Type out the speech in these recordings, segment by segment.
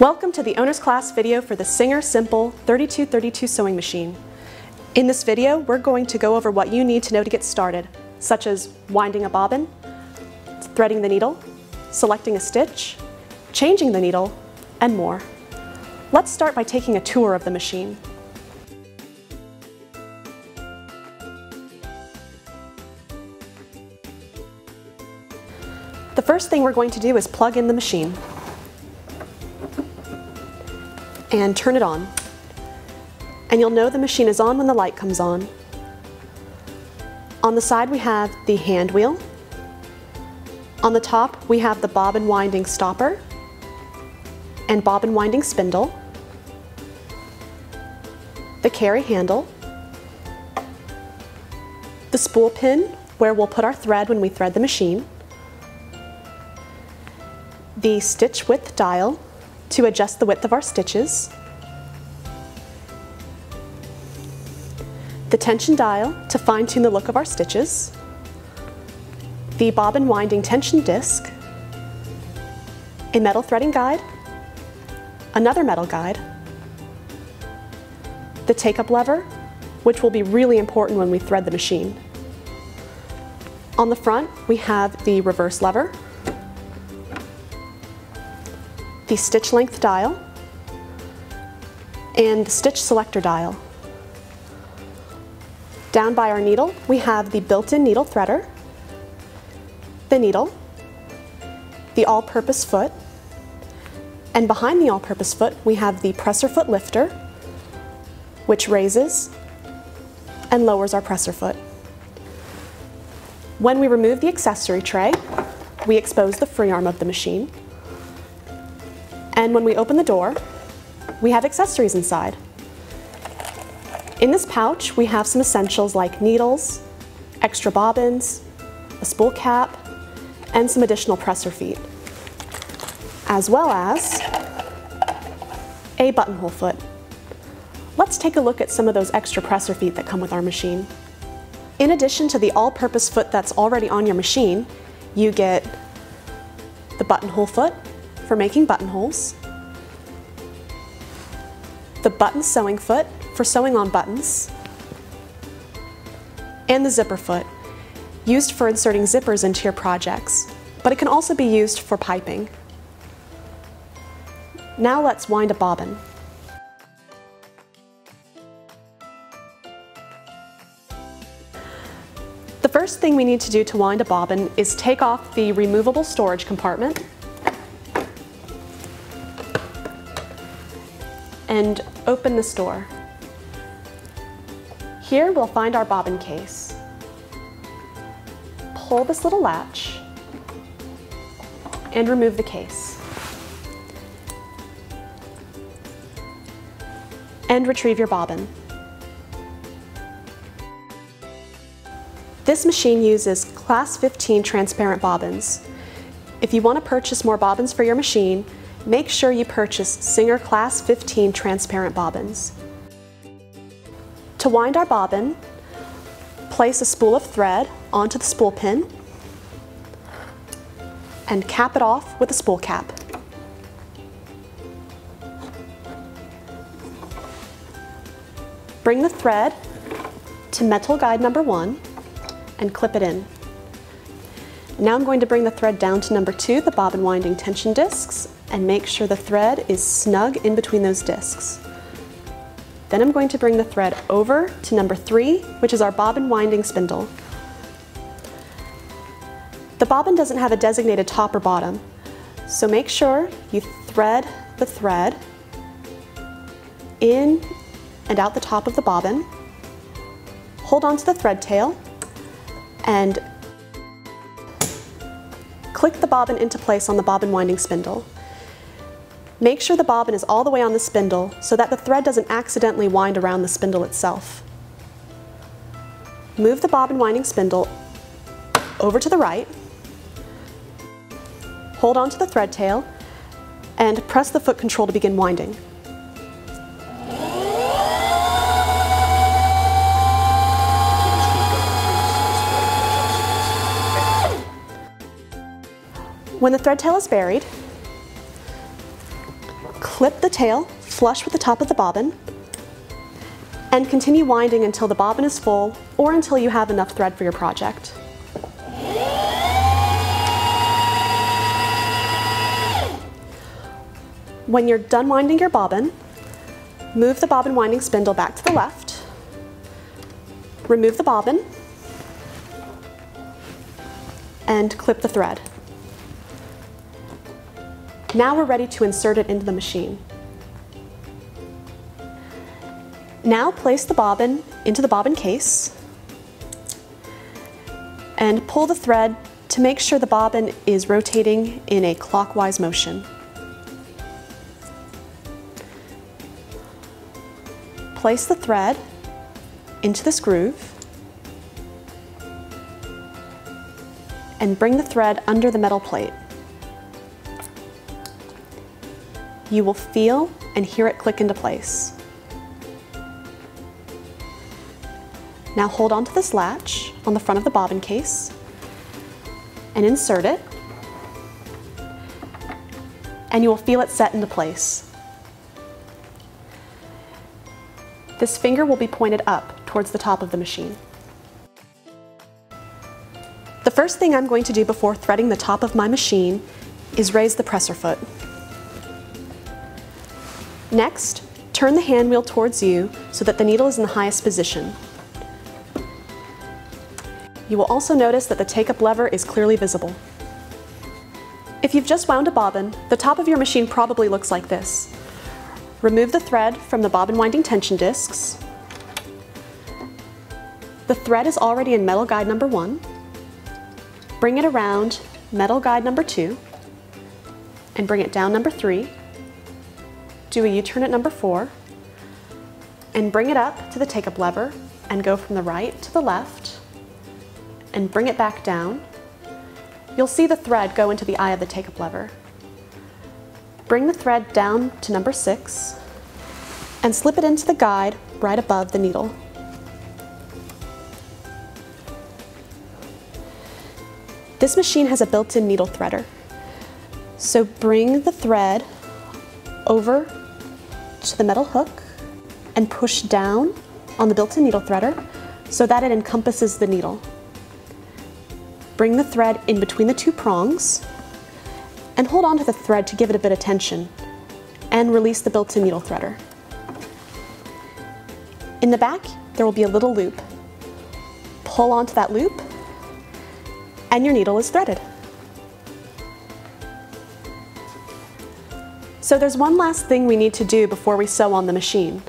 Welcome to the owner's class video for the Singer Simple 3232 sewing machine. In this video, we're going to go over what you need to know to get started, such as winding a bobbin, threading the needle, selecting a stitch, changing the needle, and more. Let's start by taking a tour of the machine. The first thing we're going to do is plug in the machine and turn it on. And you'll know the machine is on when the light comes on. On the side we have the hand wheel. On the top we have the bobbin winding stopper and bobbin winding spindle, the carry handle, the spool pin where we'll put our thread when we thread the machine, the stitch width dial to adjust the width of our stitches, the tension dial to fine tune the look of our stitches, the bobbin winding tension disc, a metal threading guide, another metal guide, the take-up lever, which will be really important when we thread the machine. On the front, we have the reverse lever, the stitch length dial, and the stitch selector dial. Down by our needle, we have the built-in needle threader, the needle, the all-purpose foot, and behind the all-purpose foot, we have the presser foot lifter, which raises and lowers our presser foot. When we remove the accessory tray, we expose the free arm of the machine, and when we open the door, we have accessories inside. In this pouch, we have some essentials like needles, extra bobbins, a spool cap, and some additional presser feet, as well as a buttonhole foot. Let's take a look at some of those extra presser feet that come with our machine. In addition to the all-purpose foot that's already on your machine, you get the buttonhole foot, for making buttonholes, the button sewing foot for sewing on buttons, and the zipper foot, used for inserting zippers into your projects, but it can also be used for piping. Now let's wind a bobbin. The first thing we need to do to wind a bobbin is take off the removable storage compartment and open the door. Here we'll find our bobbin case. Pull this little latch and remove the case. And retrieve your bobbin. This machine uses class 15 transparent bobbins. If you want to purchase more bobbins for your machine, make sure you purchase Singer Class 15 transparent bobbins. To wind our bobbin, place a spool of thread onto the spool pin and cap it off with a spool cap. Bring the thread to metal guide number one and clip it in. Now I'm going to bring the thread down to number two, the bobbin winding tension discs, and make sure the thread is snug in between those discs. Then I'm going to bring the thread over to number three, which is our bobbin winding spindle. The bobbin doesn't have a designated top or bottom, so make sure you thread the thread in and out the top of the bobbin. Hold on to the thread tail and click the bobbin into place on the bobbin winding spindle. Make sure the bobbin is all the way on the spindle so that the thread doesn't accidentally wind around the spindle itself. Move the bobbin winding spindle over to the right, hold on to the thread tail, and press the foot control to begin winding. When the thread tail is buried, clip the tail flush with the top of the bobbin and continue winding until the bobbin is full or until you have enough thread for your project. When you're done winding your bobbin, move the bobbin winding spindle back to the left, remove the bobbin, and clip the thread. Now we're ready to insert it into the machine. Now place the bobbin into the bobbin case and pull the thread to make sure the bobbin is rotating in a clockwise motion. Place the thread into this groove and bring the thread under the metal plate. You will feel and hear it click into place. Now hold onto this latch on the front of the bobbin case and insert it and you will feel it set into place. This finger will be pointed up towards the top of the machine. The first thing I'm going to do before threading the top of my machine is raise the presser foot. Next, turn the hand wheel towards you so that the needle is in the highest position. You will also notice that the take-up lever is clearly visible. If you've just wound a bobbin, the top of your machine probably looks like this. Remove the thread from the bobbin winding tension discs. The thread is already in metal guide number one. Bring it around metal guide number two and bring it down number three. Do a U-turn at number four and bring it up to the take-up lever and go from the right to the left and bring it back down. You'll see the thread go into the eye of the take-up lever. Bring the thread down to number six and slip it into the guide right above the needle. This machine has a built-in needle threader. So bring the thread over to the metal hook and push down on the built-in needle threader so that it encompasses the needle. Bring the thread in between the two prongs and hold on to the thread to give it a bit of tension and release the built-in needle threader. In the back, there will be a little loop. Pull onto that loop and your needle is threaded. So there's one last thing we need to do before we sew on the machine.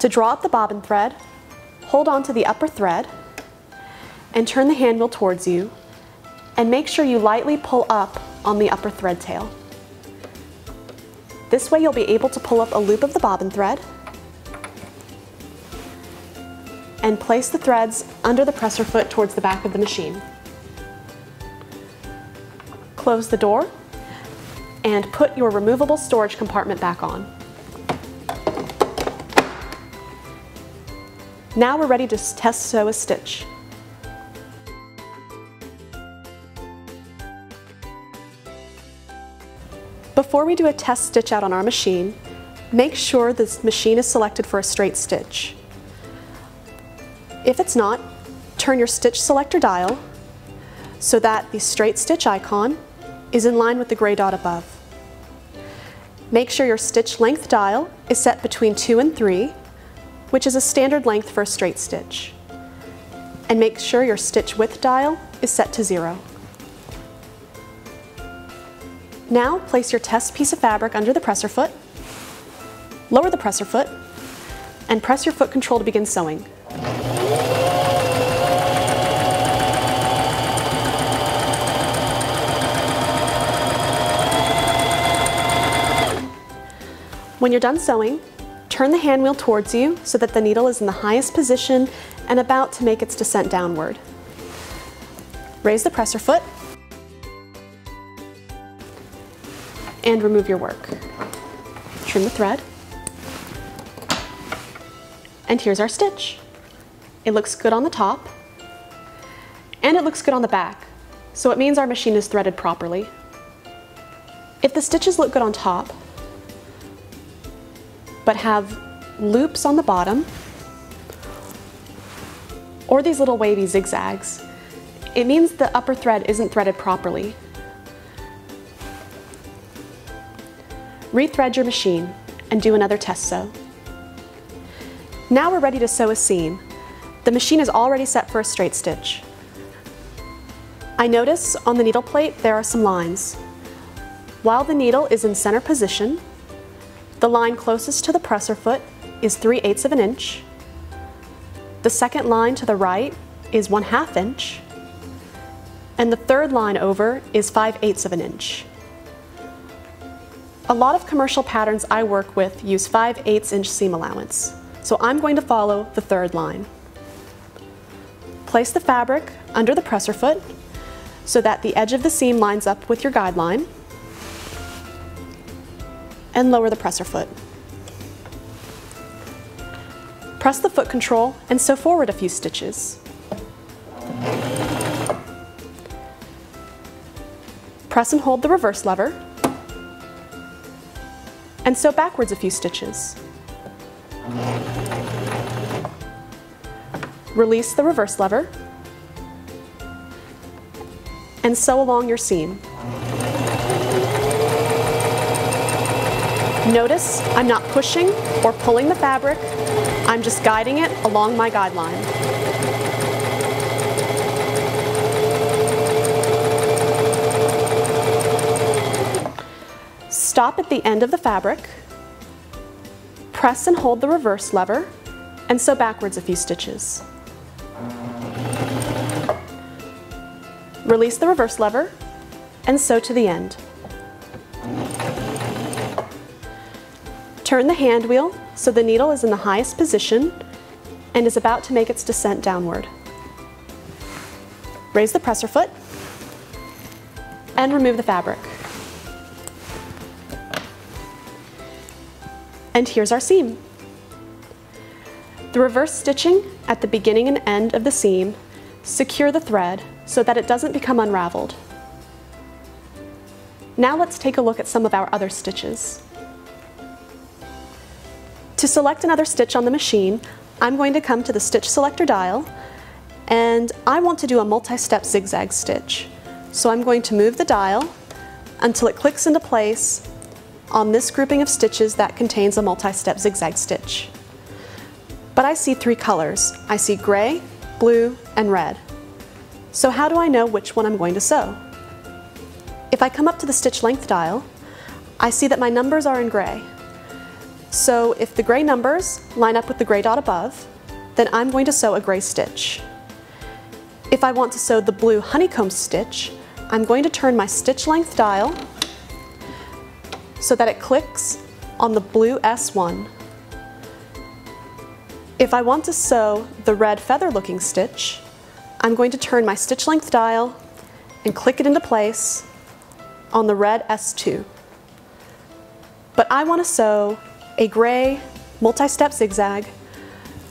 To draw up the bobbin thread, hold on to the upper thread and turn the handle towards you and make sure you lightly pull up on the upper thread tail. This way you'll be able to pull up a loop of the bobbin thread and place the threads under the presser foot towards the back of the machine. Close the door and put your removable storage compartment back on. Now we're ready to test sew a stitch. Before we do a test stitch out on our machine, make sure this machine is selected for a straight stitch. If it's not, turn your stitch selector dial so that the straight stitch icon is in line with the gray dot above. Make sure your stitch length dial is set between 2 and 3, which is a standard length for a straight stitch. And make sure your stitch width dial is set to 0. Now place your test piece of fabric under the presser foot, lower the presser foot, and press your foot control to begin sewing. When you're done sewing, turn the hand wheel towards you so that the needle is in the highest position and about to make its descent downward. Raise the presser foot and remove your work. Trim the thread. And here's our stitch. It looks good on the top and it looks good on the back. So it means our machine is threaded properly. If the stitches look good on top, but have loops on the bottom or these little wavy zigzags, it means the upper thread isn't threaded properly. Rethread your machine and do another test sew. Now we're ready to sew a seam. The machine is already set for a straight stitch. I notice on the needle plate there are some lines. While the needle is in center position, the line closest to the presser foot is 3 eighths of an inch. The second line to the right is 1 half inch. And the third line over is 5 eighths of an inch. A lot of commercial patterns I work with use 5 eighths inch seam allowance, so I'm going to follow the third line. Place the fabric under the presser foot so that the edge of the seam lines up with your guideline and lower the presser foot. Press the foot control and sew forward a few stitches. Press and hold the reverse lever and sew backwards a few stitches. Release the reverse lever and sew along your seam. Notice I'm not pushing or pulling the fabric, I'm just guiding it along my guideline. Stop at the end of the fabric, press and hold the reverse lever, and sew backwards a few stitches. Release the reverse lever and sew to the end. Turn the hand wheel so the needle is in the highest position and is about to make its descent downward. Raise the presser foot and remove the fabric. And here's our seam. The reverse stitching at the beginning and end of the seam secure the thread so that it doesn't become unraveled. Now let's take a look at some of our other stitches. To select another stitch on the machine, I'm going to come to the stitch selector dial and I want to do a multi-step zigzag stitch. So I'm going to move the dial until it clicks into place on this grouping of stitches that contains a multi-step zigzag stitch. But I see three colors. I see gray, blue, and red. So how do I know which one I'm going to sew? If I come up to the stitch length dial, I see that my numbers are in gray. So if the gray numbers line up with the gray dot above, then I'm going to sew a gray stitch. If I want to sew the blue honeycomb stitch, I'm going to turn my stitch length dial so that it clicks on the blue S1. If I want to sew the red feather looking stitch, I'm going to turn my stitch length dial and click it into place on the red S2. But I want to sew a gray multi-step zigzag.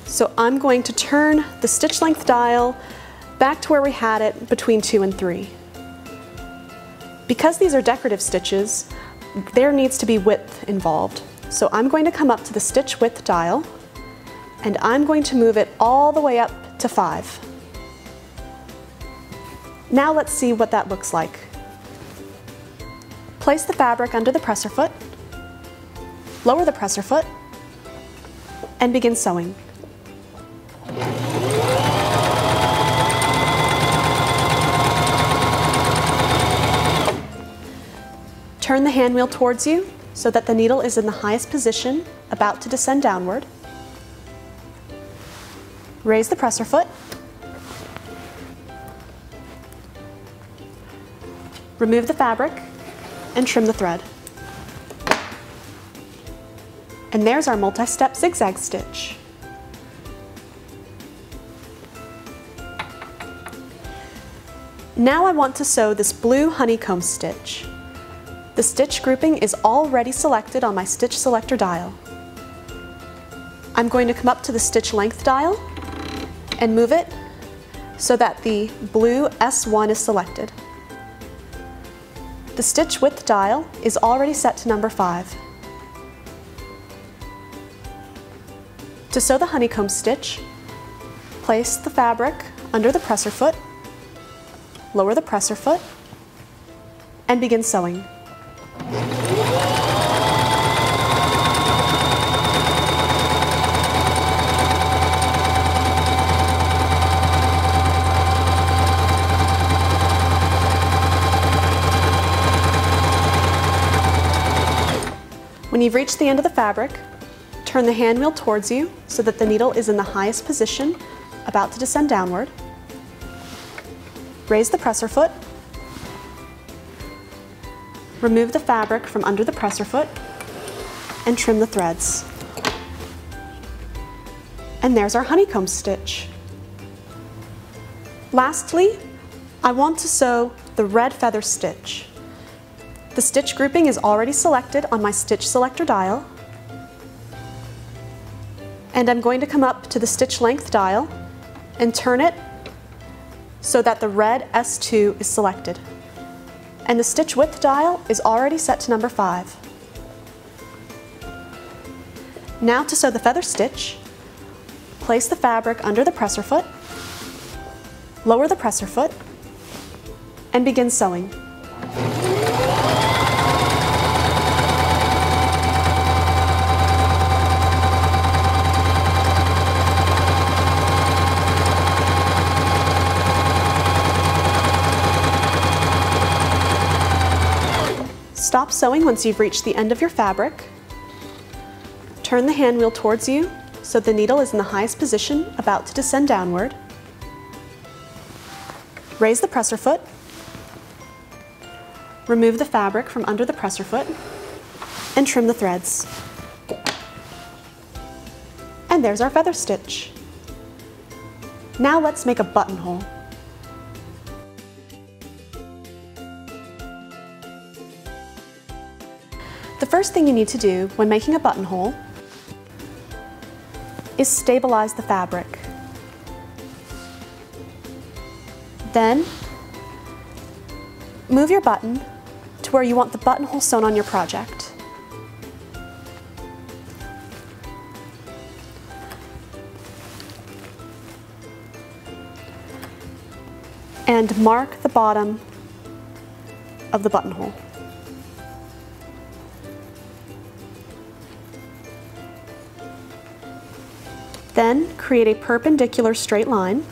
So I'm going to turn the stitch length dial back to where we had it between two and three. Because these are decorative stitches, there needs to be width involved. So I'm going to come up to the stitch width dial and I'm going to move it all the way up to five. Now let's see what that looks like. Place the fabric under the presser foot Lower the presser foot and begin sewing. Turn the hand wheel towards you so that the needle is in the highest position, about to descend downward. Raise the presser foot. Remove the fabric and trim the thread. And there's our multi-step zigzag stitch. Now I want to sew this blue honeycomb stitch. The stitch grouping is already selected on my stitch selector dial. I'm going to come up to the stitch length dial and move it so that the blue S1 is selected. The stitch width dial is already set to number 5. To sew the honeycomb stitch, place the fabric under the presser foot, lower the presser foot, and begin sewing. When you've reached the end of the fabric, turn the hand wheel towards you so that the needle is in the highest position, about to descend downward. Raise the presser foot. Remove the fabric from under the presser foot and trim the threads. And there's our honeycomb stitch. Lastly, I want to sew the red feather stitch. The stitch grouping is already selected on my stitch selector dial. And I'm going to come up to the stitch length dial and turn it so that the red S2 is selected. And the stitch width dial is already set to number 5. Now to sew the feather stitch, place the fabric under the presser foot, lower the presser foot, and begin sewing. Stop sewing once you've reached the end of your fabric. Turn the hand wheel towards you so the needle is in the highest position about to descend downward. Raise the presser foot. Remove the fabric from under the presser foot and trim the threads. And there's our feather stitch. Now let's make a buttonhole. The first thing you need to do when making a buttonhole is stabilize the fabric. Then, move your button to where you want the buttonhole sewn on your project. And mark the bottom of the buttonhole. Then create a perpendicular straight line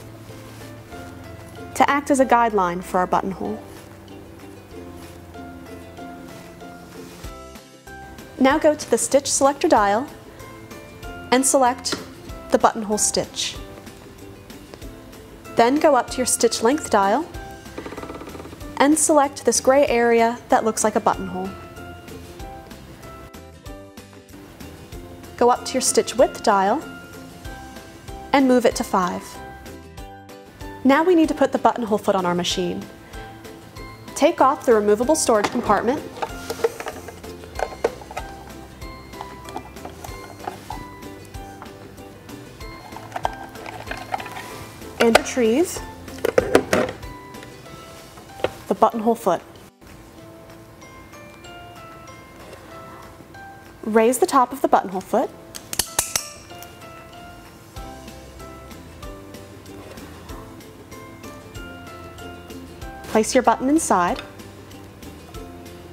to act as a guideline for our buttonhole. Now go to the stitch selector dial and select the buttonhole stitch. Then go up to your stitch length dial and select this gray area that looks like a buttonhole. Go up to your stitch width dial and move it to 5. Now we need to put the buttonhole foot on our machine. Take off the removable storage compartment and retrieve the buttonhole foot. Raise the top of the buttonhole foot Place your button inside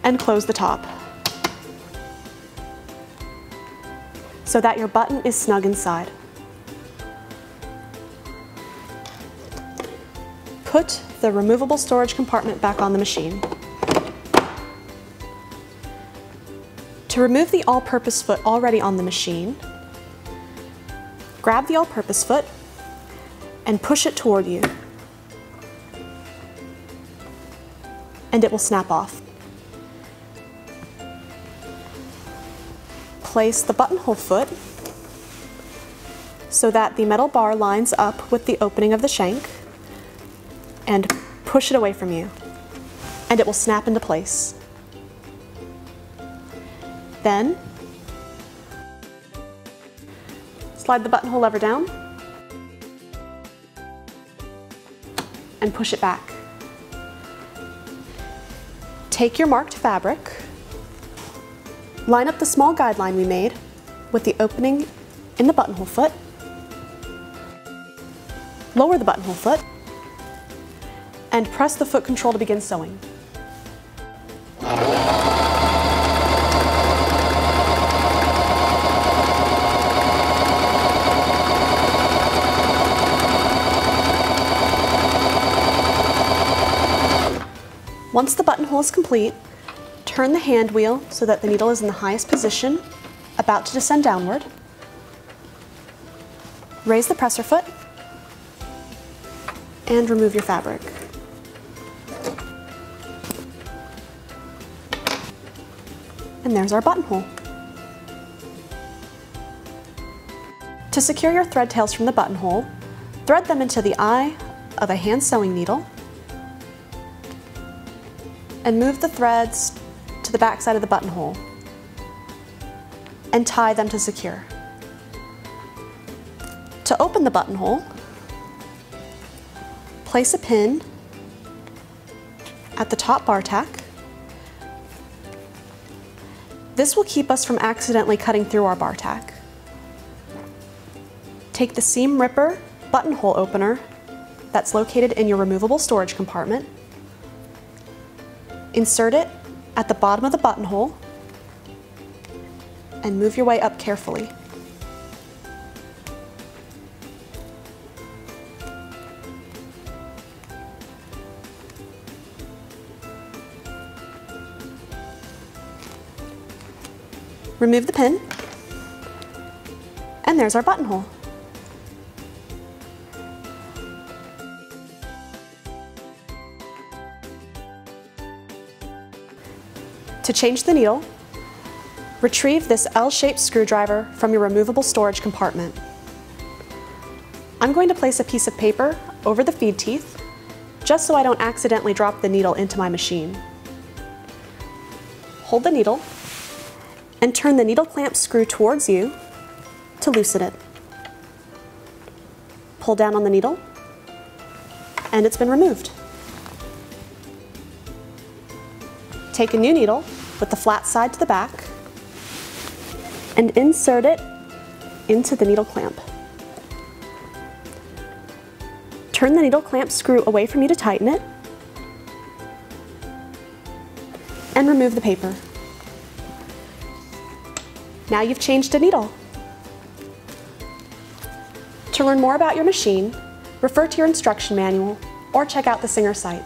and close the top so that your button is snug inside. Put the removable storage compartment back on the machine. To remove the all-purpose foot already on the machine, grab the all-purpose foot and push it toward you. And it will snap off. Place the buttonhole foot so that the metal bar lines up with the opening of the shank and push it away from you and it will snap into place. Then slide the buttonhole lever down and push it back. Take your marked fabric, line up the small guideline we made with the opening in the buttonhole foot, lower the buttonhole foot, and press the foot control to begin sewing. Once the buttonhole is complete, turn the hand wheel so that the needle is in the highest position, about to descend downward. Raise the presser foot and remove your fabric. And there's our buttonhole. To secure your thread tails from the buttonhole, thread them into the eye of a hand sewing needle and move the threads to the back side of the buttonhole and tie them to secure. To open the buttonhole, place a pin at the top bar tack. This will keep us from accidentally cutting through our bar tack. Take the seam ripper buttonhole opener that's located in your removable storage compartment, insert it at the bottom of the buttonhole, and move your way up carefully. Remove the pin, and there's our buttonhole. To change the needle, retrieve this L-shaped screwdriver from your removable storage compartment. I'm going to place a piece of paper over the feed teeth, just so I don't accidentally drop the needle into my machine. Hold the needle and turn the needle clamp screw towards you to loosen it. Pull down on the needle and it's been removed. Take a new needle with the flat side to the back and insert it into the needle clamp. Turn the needle clamp screw away from you to tighten it and remove the paper. Now you've changed a needle. To learn more about your machine, refer to your instruction manual or check out the Singer site.